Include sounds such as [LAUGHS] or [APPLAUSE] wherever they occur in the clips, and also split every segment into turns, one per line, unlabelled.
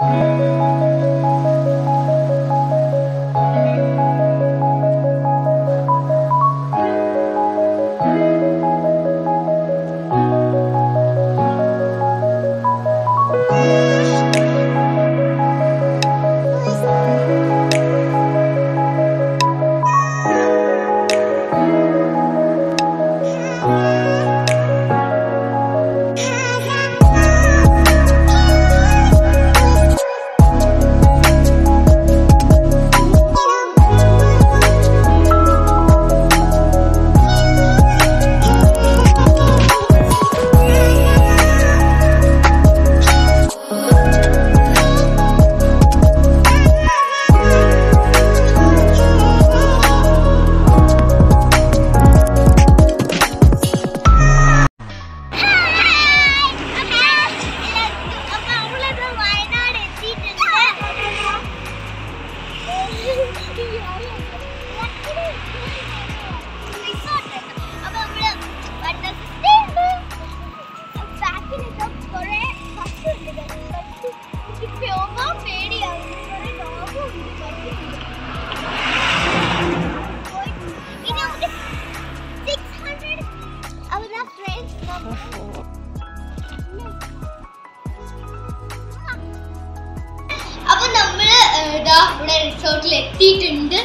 うん。ഇവിടെ റിസോർട്ടിൽ എത്തിയിട്ടുണ്ട്.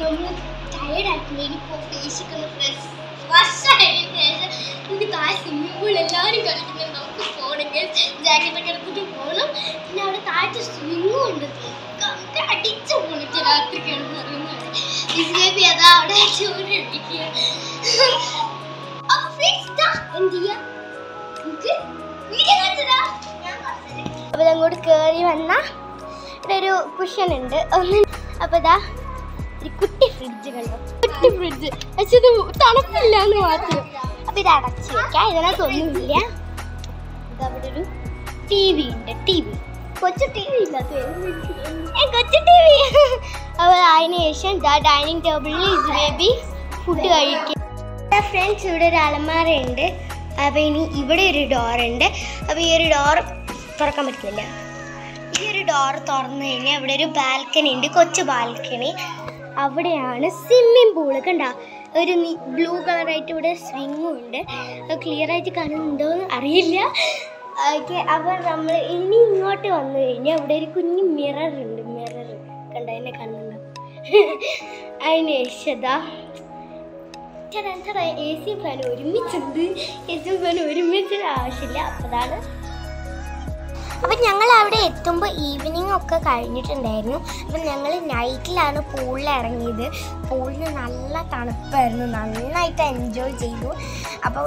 നമ്മൾ ടയർഡ് ആയിട്ടുണ്ട് ഇനിയിപ്പോ ഫേസിക്ക് ഒന്ന് ഫ്രഷ് ഫ്രഷ് ആയതിനു ശേഷം ഇത് താഴെ സ്വിമ്മിംഗ് പൂൾ എല്ലാവരും കളിക്കുന്നുണ്ട് നമുക്ക് പോകണമെങ്കിൽ ജാക്കറ്റ് ഒക്കെ എടുത്തിട്ട് പോകണം പിന്നെ അവിടെ താഴത്തെ സ്വിമ്മിങ്ങും ഉണ്ട്. അടിച്ചു പോണിച്ച് രാത്രി അതാ അവിടെ അപ്പോൾ friends, ദാ എന്ത് ചെയ്യാ? നമുക്ക് വീഡിയോ കാണിച്ചതാ ഞാൻ പറഞ്ഞത് അപ്പൊ അങ്ങോട്ട് കേറി വന്ന ഇവിടെ ഒരു കുഷൻ ഉണ്ട് ഒന്ന് അപ്പൊ ഇതാ കുട്ടി ഫ്രിഡ്ജ് കണ്ടോ. കുട്ടി ഫ്രിഡ്ജ് പക്ഷെ തണുപ്പില്ല എന്ന് മാത്രം. അപ്പൊ ഇത് അടച്ചു വെക്കാം. ഇതിനകത്ത് ഒന്നുമില്ല. അവിടെ ഒരു ടി വി ഉണ്ട് ടി വി കൊച്ചു ടി വി ഇല്ലാത്ത കൊച്ചു ടി വി അപ്പോൾ അതിന് ശേഷം ഡൈനിങ് ടേബിളിൽ ബേബി ഫുഡ് കഴിക്കും. ഫ്രണ്ട്സ് ഇവിടെ ഒരു അലമാരയുണ്ട് അപ്പോൾ ഇനി ഇവിടെ ഒരു ഡോർ ഉണ്ട്. അപ്പോൾ ഈ ഒരു ഡോർ തുറക്കാൻ പറ്റുന്നില്ല ഡോർ തുറന്നു കഴിഞ്ഞാൽ അവിടെ ഒരു ബാൽക്കണി ഉണ്ട് കൊച്ചു ബാൽക്കണി അവിടെയാണ് സ്വിമ്മിംഗ് പൂൾ കണ്ട. ഒരു ബ്ലൂ കളറായിട്ട് ഇവിടെ സ്വിങ്ങും ഉണ്ട്. ആയിട്ട് കാണുന്നുണ്ടോ എന്ന് അറിയില്ല. ഓക്കെ അപ്പോൾ നമ്മൾ ഇനി ഇങ്ങോട്ട് വന്നു കഴിഞ്ഞാൽ അവിടെ ഒരു കുഞ്ഞു മിറർ ഉണ്ട്. മിറർ കണ്ട എന്നെ കാണുന്നുണ്ടോ? [LAUGHS] അതിന് ശേഷതാ എ സി ഫാൻ ഒരുമിച്ചുണ്ട്. എ സി ഫാൻ ഒരുമിച്ചൊരു ആവശ്യമില്ല. അപ്പോഴാണ് അപ്പം ഞങ്ങൾ അവിടെ എത്തുമ്പോൾ ഈവനിങ് ഒക്കെ കഴിഞ്ഞിട്ടുണ്ടായിരുന്നു. അപ്പം ഞങ്ങൾ നൈറ്റിലാണ് പൂളിൽ ഇറങ്ങിയത്. പൂളിന് നല്ല തണുപ്പായിരുന്നു. നന്നായിട്ട് എൻജോയ് ചെയ്തു. അപ്പോൾ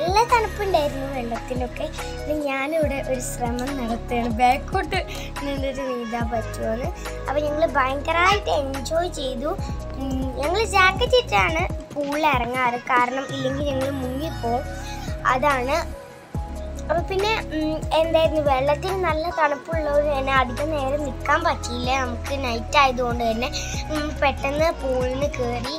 നല്ല തണുപ്പുണ്ടായിരുന്നു വെള്ളത്തിലൊക്കെ ഞാനിവിടെ ഒരു ശ്രമം നടത്തുകയാണ്. ബാക്കോട്ട് നിന്നിട്ട് നീന്താൻ പറ്റുമെന്ന്. അപ്പോൾ ഞങ്ങൾ ഭയങ്കരമായിട്ട് എൻജോയ് ചെയ്തു. ഞങ്ങൾ ജാക്കറ്റ് ഇട്ടാണ് പൂളിൽ ഇറങ്ങാറ്. കാരണം ഇല്ലെങ്കിൽ ഞങ്ങൾ മുങ്ങിപ്പോവും. അതാണ് അപ്പോൾ പിന്നെ എന്തായിരുന്നു? വെള്ളത്തിന് നല്ല തണുപ്പുള്ളത് തന്നെ അധികം നേരം നിൽക്കാൻ പറ്റിയില്ല. നമുക്ക് നൈറ്റ് ആയതുകൊണ്ട് തന്നെ പെട്ടെന്ന് പൂളിൽ നിന്ന് കയറി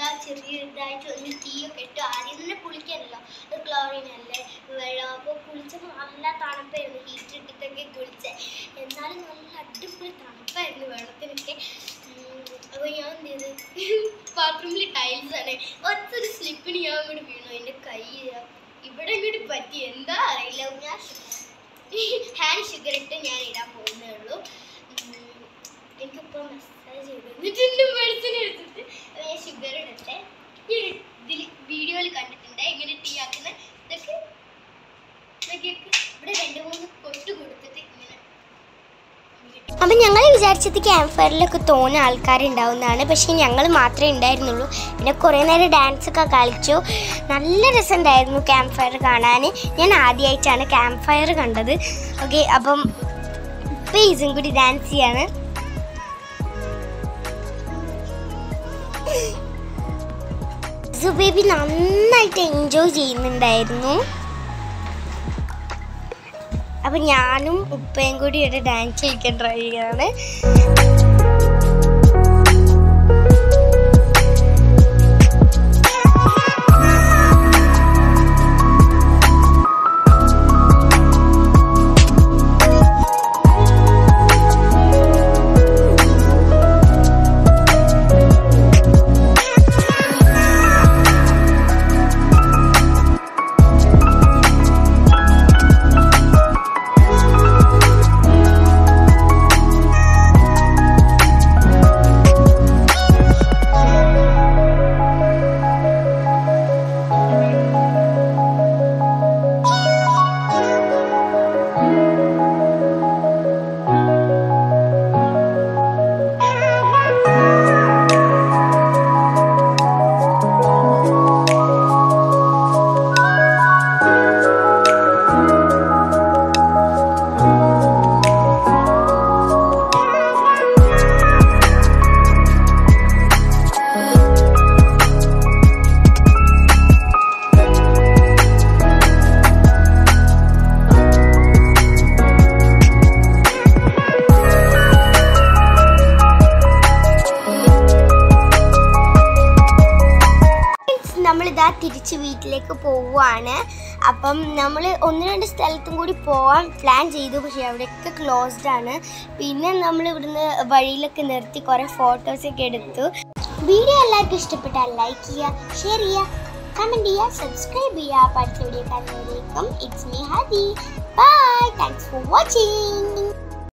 നമ്മളിതാ ചെറിയ ഇതായിട്ട് ഒന്ന് തീയൊക്കെ ഇട്ട് ആദ്യം തന്നെ കുളിക്കാനല്ലോ അത് ക്ലോറിൻ അല്ലേ? വെള്ളം. അപ്പോൾ കുളിച്ചപ്പോൾ നല്ല തണുപ്പായിരുന്നു. ഹീറ്റ് ഇട്ടിട്ടൊക്കെ കുളിച്ചേ. എന്നാലും നല്ല അടിപൊളി തണുപ്പായിരുന്നു വെള്ളത്തിനൊക്കെ. അപ്പോൾ ഞാൻ എന്ത് ചെയ്ത്? ബാത്റൂമിൽ ആണ്. ഒറ്റൊരു സ്ലിപ്പിന് ഞാൻ അങ്ങോട്ട് വീണു. എന്റെ കൈ ഇവിടെ ഇങ്ങോട്ട് പറ്റി. എന്താ അറിയില്ല. ഞാൻ ഹാൻഡ് ഷുഗർ ഇട്ട് ഞാൻ ഇടാൻ പോകുന്നേ ഉള്ളൂ. എനിക്കിപ്പോൾ മെസ്സേജ് ചെയ്തിട്ടുണ്ട് മെഡിസിൻ എടുത്തിട്ട് ഞാൻ ഷുഗർ ഇടട്ടെ. ഈ ഇതിൽ വീഡിയോയിൽ കണ്ടിട്ടുണ്ട്. ഇങ്ങനെ ടീ ആക്കുന്ന ഇതൊക്കെ ഇതൊക്കെ ഇവിടെ രണ്ട് മൂന്ന് കൊട്ട് കൊടുത്തിട്ട് ഇങ്ങനെ അപ്പം ഞങ്ങൾ
വിചാരിച്ചത് ക്യാമ്പ് ഫയറിലൊക്കെ തോന്നുന്ന ആൾക്കാരുണ്ടാവുന്നതാണ്. പക്ഷേ ഞങ്ങൾ മാത്രമേ ഉണ്ടായിരുന്നുള്ളൂ. പിന്നെ കുറേ നേരം ഡാൻസ് ഒക്കെ കളിച്ചു. നല്ല രസമുണ്ടായിരുന്നു ക്യാമ്പ് ഫയർ കാണാൻ ഞാൻ ആദ്യമായിട്ടാണ് ക്യാമ്പ് ഫയർ കണ്ടത്. ഓക്കെ അപ്പം ഇപ്പം ഈസും കൂടി ഡാൻസ് ചെയ്യാണ്. ബേബി നന്നായിട്ട് എൻജോയ് ചെയ്യുന്നുണ്ടായിരുന്നു. അപ്പൊ ഞാനും ഉപ്പയും കൂടി ഒരു ഡാൻസ് കളിക്കാൻ ട്രൈ ചെയ്യാണ് നമ്മളിതാ തിരിച്ച് വീട്ടിലേക്ക് പോവുകയാണ് അപ്പം നമ്മൾ ഒന്ന് രണ്ട് സ്ഥലത്തും കൂടി പോകാൻ പ്ലാൻ ചെയ്തു. പക്ഷേ അവിടെയൊക്കെ ക്ലോസ്ഡ് ആണ്. പിന്നെ നമ്മൾ ഇവിടുന്ന് വഴിയിലൊക്കെ നിർത്തി കുറേ ഫോട്ടോസൊക്കെ എടുത്തു. വീഡിയോ എല്ലാവർക്കും ഇഷ്ടപ്പെട്ടാൽ ലൈക്ക് ചെയ്യുക ഷെയർ ചെയ്യുക കമന്റ് ചെയ്യുക സബ്സ്ക്രൈബ് ചെയ്യുക അടുത്ത video കാണുന്നവരേക്കും it's me Hadi bye thanks for watching